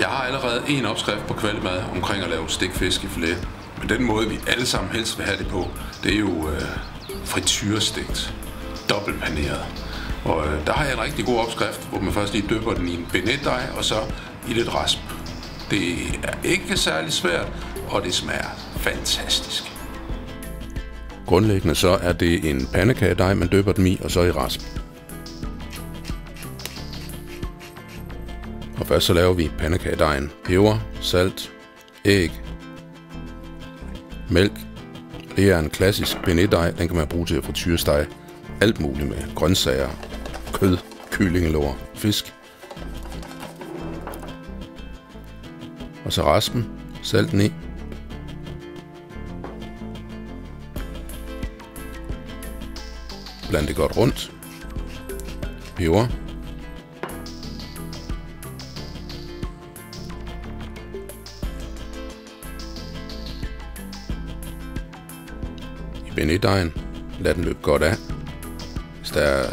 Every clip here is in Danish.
Jeg har allerede en opskrift på kvalmad omkring at lave stikfisk i filet. Men den måde, vi alle sammen helst vil have det på, det er jo øh, frityrestegt. Dobbeltpaneret. Og øh, der har jeg en rigtig god opskrift, hvor man først lige dypper den i en benetdej, og så i lidt rasp. Det er ikke særlig svært, og det smager fantastisk. Grundlæggende så er det en pandekagedej, man døber dem i, og så i rasp. Og først så laver vi pandekagedejen. Peber, salt, æg, mælk. Det er en klassisk benedej, den kan man bruge til at frityrestege alt muligt med. Grøntsager, kød, kyllingelår, fisk. Og så raspen, salten i. Bland det godt rundt. Peber. I benedejen. Lad den løbe godt af. Hvis der er,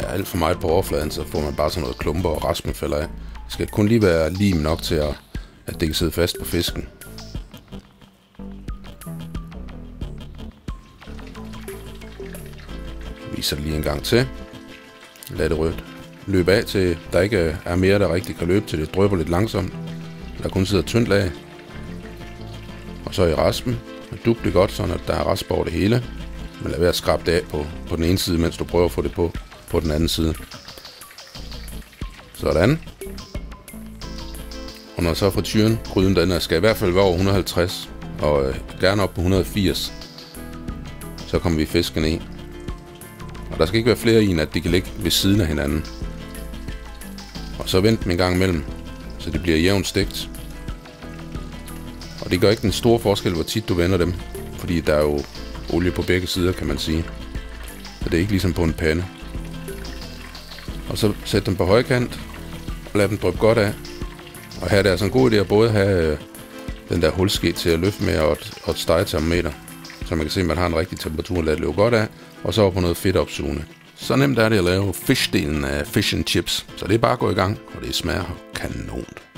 er alt for meget på overfladen, så får man bare sådan noget klumper og raspen falder af. Det skal kun lige være lim nok til, at, at det kan sidde fast på fisken. viser det lige en gang til. Lad det rødt løbe af til, der ikke er mere, der rigtig kan løbe til det drøber lidt langsomt. Der kun sidder tyndt lag. Og så i raspen duble godt, godt, så der er rasp over det hele. Men lad være at skrabe det af på, på den ene side, mens du prøver at få det på, på den anden side. Sådan. Og når så frityren, gryden den skal i hvert fald være over 150, og øh, gerne op på 180, så kommer vi fisken i. Og der skal ikke være flere i, end at de kan ligge ved siden af hinanden. Og så vent dem en gang imellem, så det bliver jævnt stegt. Og det gør ikke den store forskel, hvor tit du vender dem, fordi der er jo olie på begge sider, kan man sige. Så det er ikke ligesom på en pande. Og så sæt dem på højkant, og lad dem dryppe godt af. Og her er det altså en god idé at både have øh, den der hulske til at løfte med og et, og et stegetermometer, så man kan se, at man har en rigtig temperatur, og lade det løbe godt af, og så på noget fedt opsugende. Så nemt er det at lave fishdelen af fish and chips, så det er bare at gå i gang, og det smager kanont.